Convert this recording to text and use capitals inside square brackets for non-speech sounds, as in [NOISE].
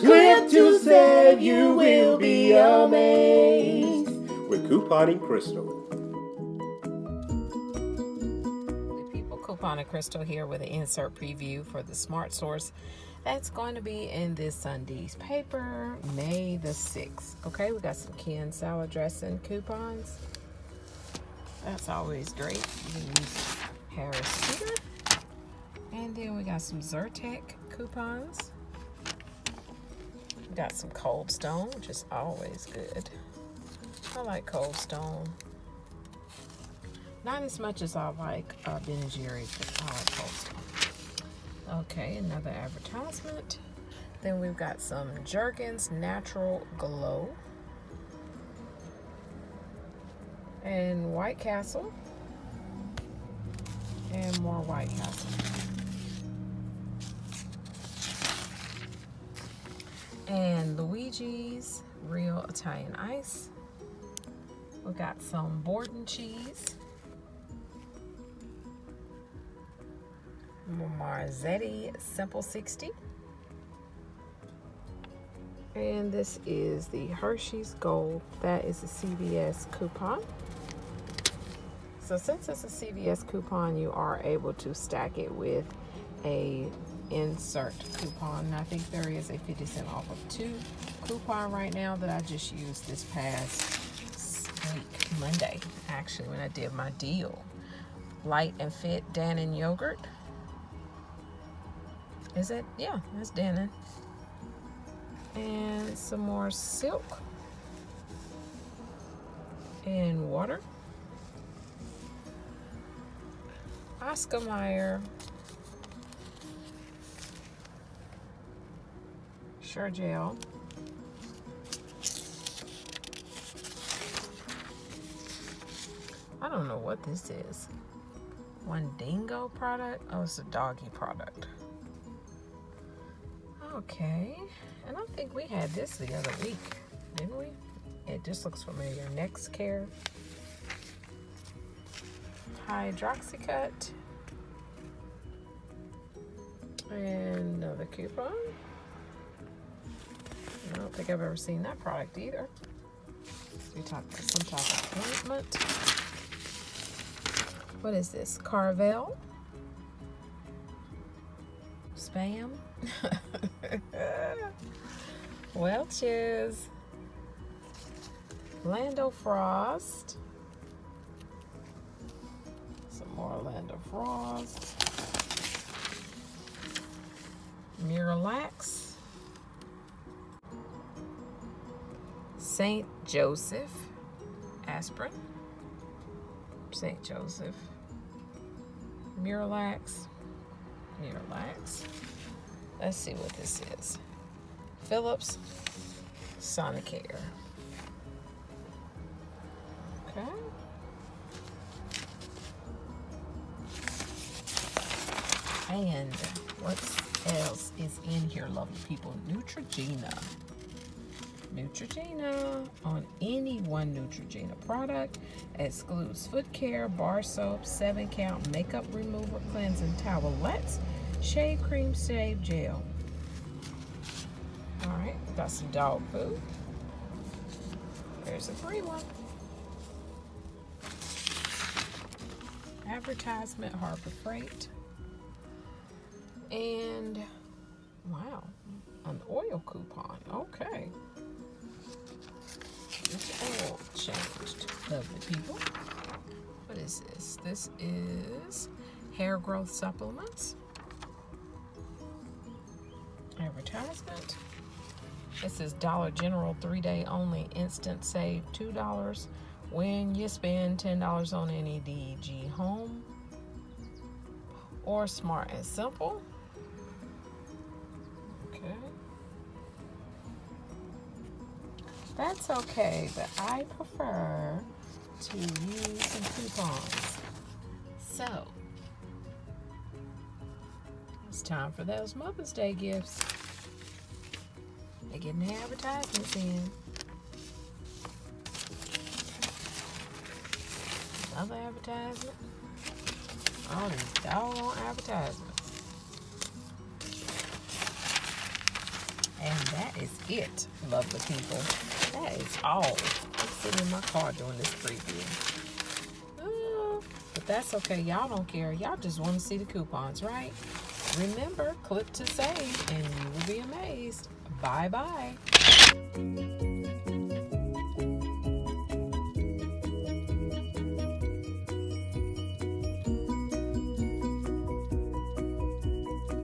Click to save, you will be amazed. With couponing Crystle. People couponing Crystle here with an insert preview for the SmartSource. That's going to be in this Sunday's paper, May the 6th. Okay, we got some canned salad dressing coupons. That's always great. You use Harris Teeter. And then we got some Zyrtec coupons. Got some Cold Stone, which is always good. I like Cold Stone. Not as much as I like uh, Ben & Jerry's, but I like Cold Stone. Okay, another advertisement. Then we've got some Jergens Natural Glow. And White Castle. And more White Castle. And Luigi's Real Italian Ice. We've got some Borden cheese. Marzetti Simple 60. And this is the Hershey's Gold. That is a CVS coupon. So since it's a CVS coupon, you are able to stack it with a insert coupon. And I think there is a 50 cent off of two coupon right now that I just used this past week, Monday, actually, when I did my deal. Light and Fit Dannon Yogurt. Is it? Yeah, that's Dannon. And some more silk. And water. Oscar Mayer. Sure-Jell. I don't know what this is. One dingo product? Oh, it's a doggy product. Okay. And I think we had this the other week, didn't we? It just looks familiar. Nexcare. Hydroxycut. And another coupon. I don't think I've ever seen that product either. We talked about some type of ointment. What is this? Carvel. Spam. [LAUGHS] Welch's. Land O'Frost. Some more Land O'Frost. Miralax. St. Joseph. Aspirin. St. Joseph. Miralax. Miralax. Let's see what this is. Philips Sonicare. Okay. And what else is in here, lovely people? Neutrogena. Neutrogena on any one Neutrogena product excludes foot care, bar soap, seven count, makeup remover, cleansing towelettes, shave cream, shave gel. All right, got some dog food. There's a free one. Advertisement, Harbor Freight. And, wow, an oil coupon. Okay. This oil changed, lovely people. What is this? This is hair growth supplements. Advertisement. This is Dollar General three day only instant save $2 when you spend $10 on any DG home or Smart and Simple. That's okay, but I prefer to use some coupons. So, it's time for those Mother's Day gifts. They're getting the advertisements in. Another advertisement. Oh, all these doggone advertisements. And that is it, lovely people. That is all. I'm sitting in my car doing this preview. But that's okay. Y'all don't care. Y'all just want to see the coupons, right? Remember, click to save and you will be amazed. Bye-bye.